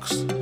Talks.